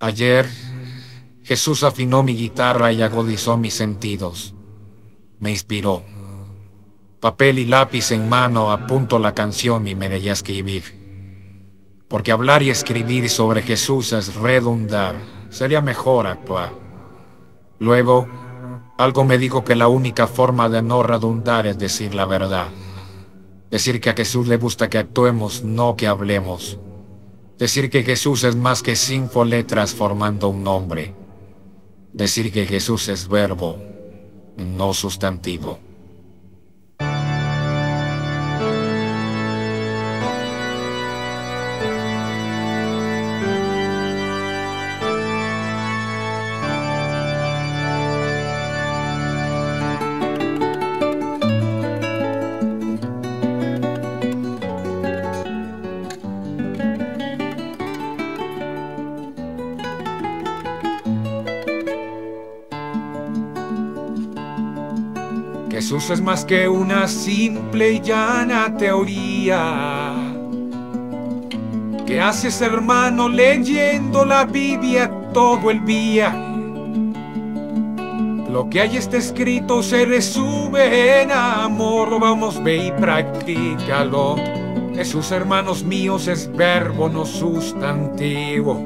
Ayer, Jesús afinó mi guitarra y agudizó mis sentidos. Me inspiró. Papel y lápiz en mano apunto la canción y me dejé escribir. Porque hablar y escribir sobre Jesús es redundar. Sería mejor actuar. Luego, algo me dijo que la única forma de no redundar es decir la verdad. Decir que a Jesús le gusta que actuemos, no que hablemos. Decir que Jesús es más que cinco letras formando un nombre. Decir que Jesús es verbo, no sustantivo. Jesús es más que una simple y llana teoría. ¿Qué haces hermano leyendo la Biblia todo el día? Lo que ahí está escrito se resume en amor, vamos ve y practícalo. Jesús hermanos míos es verbo no sustantivo.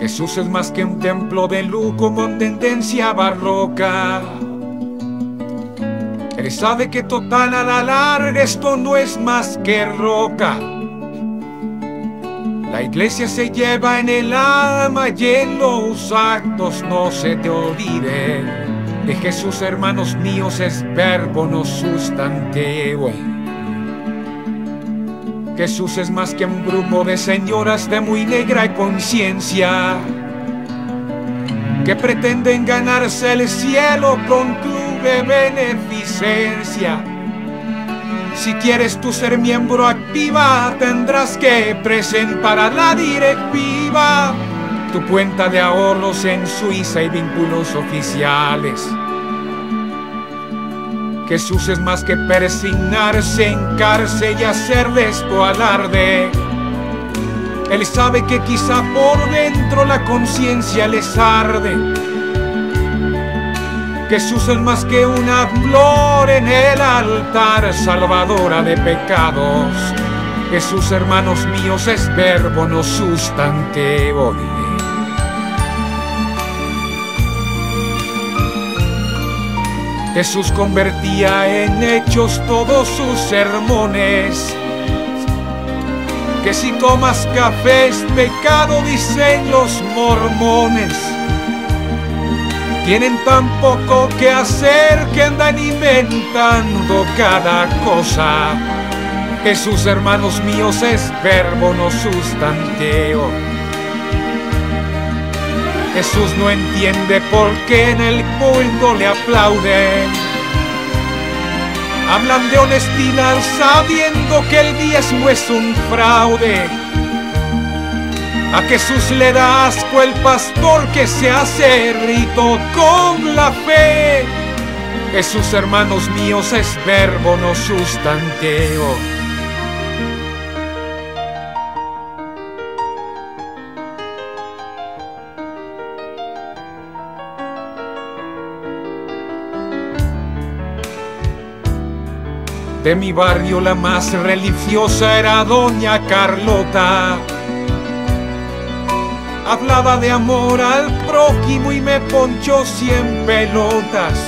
Jesús es más que un templo de lujo con tendencia barroca. Él sabe que total a la larga esto no es más que roca. La iglesia se lleva en el alma y en los actos no se te olvide. De Jesús, hermanos míos, es verbo no sustantivo. Jesús es más que un grupo de señoras de muy negra conciencia que pretenden ganarse el cielo con club de beneficencia. Si quieres tú ser miembro activa, tendrás que presentar a la directiva tu cuenta de ahorros en Suiza y vínculos oficiales. Jesús es más que persignarse en cárcel y hacerles tu alarde. Él sabe que quizá por dentro la conciencia les arde. Jesús es más que una flor en el altar, salvadora de pecados. Jesús, hermanos míos, es verbo, no sustantivo. Jesús convertía en hechos todos sus sermones. Que si tomas café es pecado, dicen los mormones. Tienen tan poco que hacer que andan inventando cada cosa. Jesús, hermanos míos, es verbo, no sustantivo. Jesús no entiende por qué en el culto le aplauden. Hablan de honestidad sabiendo que el diezmo es un fraude. A Jesús le da asco el pastor que se hace rito con la fe. Jesús, hermanos míos, es verbo, no sustantivo. De mi barrio la más religiosa era doña Carlota. Hablaba de amor al prójimo y me ponchó cien pelotas.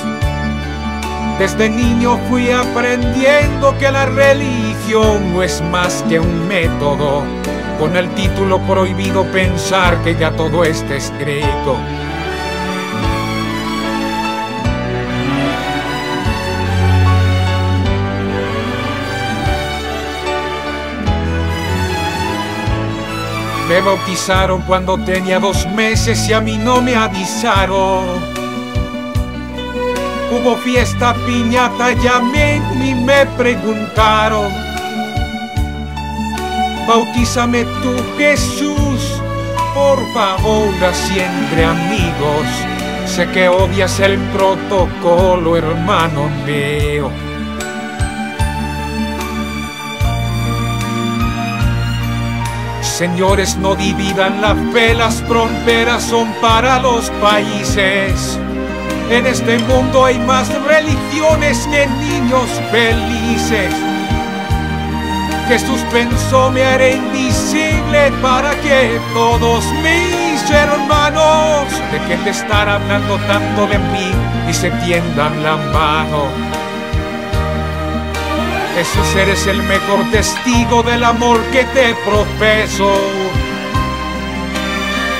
Desde niño fui aprendiendo que la religión no es más que un método. Con el título prohibido pensar que ya todo está escrito. Me bautizaron cuando tenía dos meses y a mí no me avisaron. Hubo fiesta, piñata, llamé y me preguntaron. Bautízame tú, Jesús, por favor, así entre amigos. Sé que odias el protocolo, hermano mío. Señores, no dividan la fe, las fronteras son para los países. En este mundo hay más religiones que niños felices. Jesús pensó me haré invisible para que todos mis hermanos dejen de estar hablando tanto de mí y se tiendan la mano. Jesús eres el mejor testigo del amor que te profeso.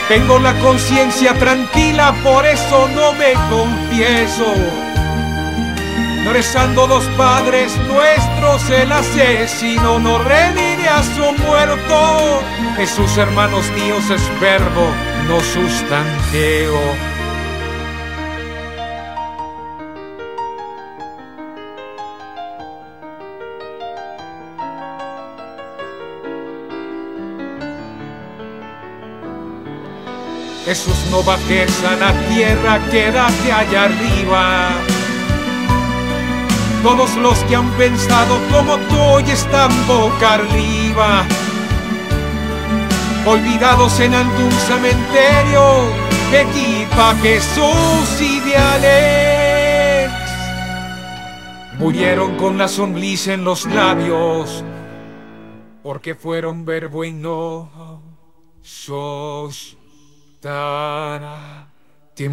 Tengo la conciencia tranquila, por eso no me confieso. No rezando los padres nuestros, el asesino no revive a su muerto. Jesús, hermanos míos, es verbo, no sustantivo. Jesús no bajes a la tierra, quédate allá arriba. Todos los que han pensado como tú hoy están boca arriba. Olvidados en algún cementerio, equipa Jesús ideales. Murieron con la sonrisa en los labios, porque fueron verbo y no sos. Dana, te